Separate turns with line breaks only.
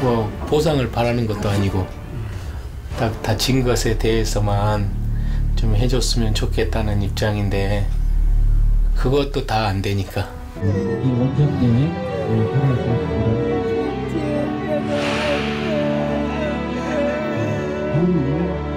뭐 보상을 바라는 것도 아니고 딱 다친 것에 대해서만 좀 해줬으면 좋겠다는 입장인데 그것도 다 안 되니까
이 원장 때문에 살아있습니다.